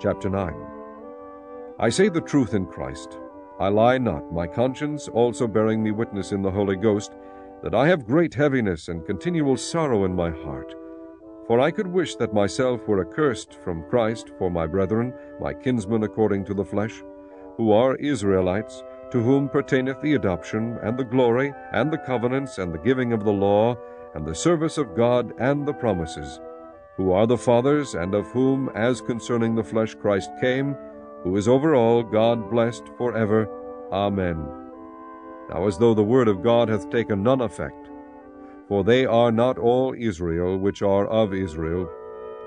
Chapter 9 I say the truth in Christ. I lie not, my conscience also bearing me witness in the Holy Ghost, that I have great heaviness and continual sorrow in my heart. For I could wish that myself were accursed from Christ for my brethren, my kinsmen according to the flesh, who are Israelites, to whom pertaineth the adoption, and the glory, and the covenants, and the giving of the law, and the service of God, and the promises, who are the fathers, and of whom, as concerning the flesh, Christ came, who is over all, God blessed for ever. Amen. Now as though the word of God hath taken none effect, for they are not all Israel which are of Israel.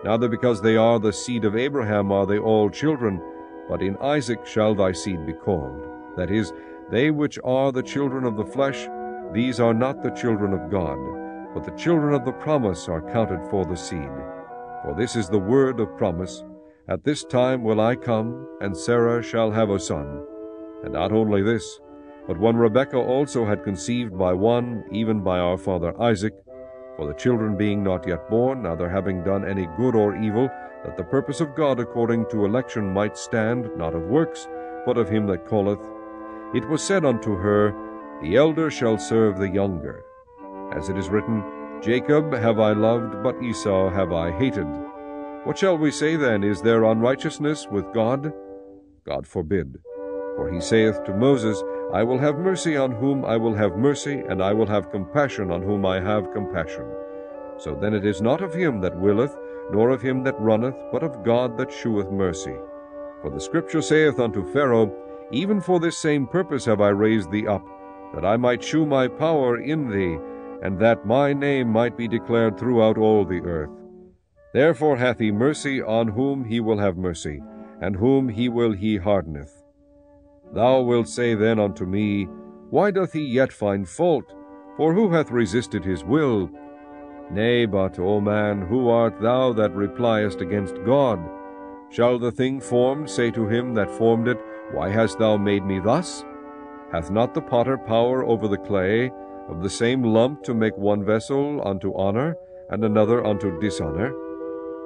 Neither because they are the seed of Abraham are they all children, but in Isaac shall thy seed be called. That is, they which are the children of the flesh, these are not the children of God, but the children of the promise are counted for the seed. For this is the word of promise, At this time will I come, and Sarah shall have a son. And not only this, but one Rebecca also had conceived by one, even by our father Isaac, for the children being not yet born, neither having done any good or evil, that the purpose of God according to election might stand, not of works, but of him that calleth, it was said unto her, The elder shall serve the younger. As it is written, Jacob have I loved, but Esau have I hated. What shall we say then? Is there unrighteousness with God? God forbid. For he saith to Moses, I will have mercy on whom I will have mercy, and I will have compassion on whom I have compassion. So then it is not of him that willeth, nor of him that runneth, but of God that sheweth mercy. For the Scripture saith unto Pharaoh, Even for this same purpose have I raised thee up, that I might shew my power in thee, and that my name might be declared throughout all the earth. Therefore hath he mercy on whom he will have mercy, and whom he will he hardeneth. Thou wilt say then unto me, Why doth he yet find fault? For who hath resisted his will? Nay, but, O man, who art thou that repliest against God? Shall the thing formed say to him that formed it, Why hast thou made me thus? Hath not the potter power over the clay, of the same lump to make one vessel unto honor, and another unto dishonor?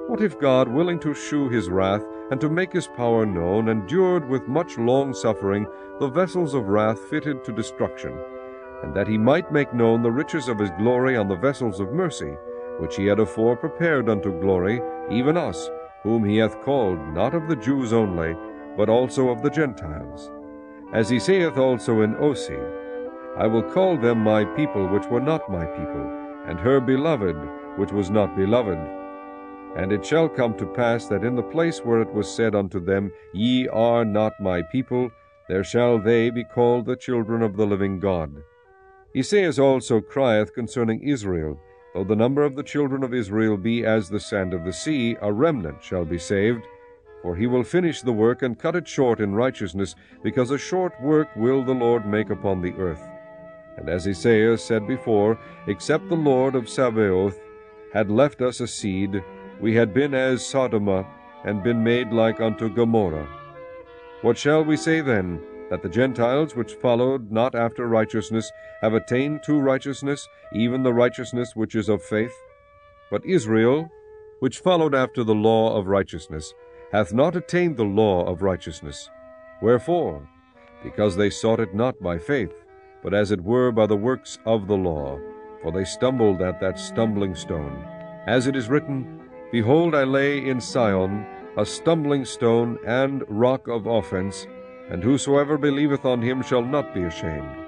What if God, willing to shew his wrath, and to make his power known, endured with much long suffering the vessels of wrath fitted to destruction, and that he might make known the riches of his glory on the vessels of mercy, which he had afore prepared unto glory, even us, whom he hath called, not of the Jews only, but also of the Gentiles. As he saith also in Osee, I will call them my people which were not my people, and her beloved which was not beloved. And it shall come to pass that in the place where it was said unto them, Ye are not my people, there shall they be called the children of the living God. Esaias also crieth concerning Israel, Though the number of the children of Israel be as the sand of the sea, a remnant shall be saved. For he will finish the work and cut it short in righteousness, because a short work will the Lord make upon the earth. And as Esaias said before, Except the Lord of Sabaoth had left us a seed, we had been as Sodoma, and been made like unto Gomorrha. What shall we say then? That the Gentiles which followed not after righteousness have attained to righteousness, even the righteousness which is of faith? But Israel, which followed after the law of righteousness, hath not attained the law of righteousness. Wherefore? Because they sought it not by faith, but as it were by the works of the law, for they stumbled at that stumbling stone. As it is written, Behold, I lay in Sion a stumbling stone and rock of offense, and whosoever believeth on him shall not be ashamed.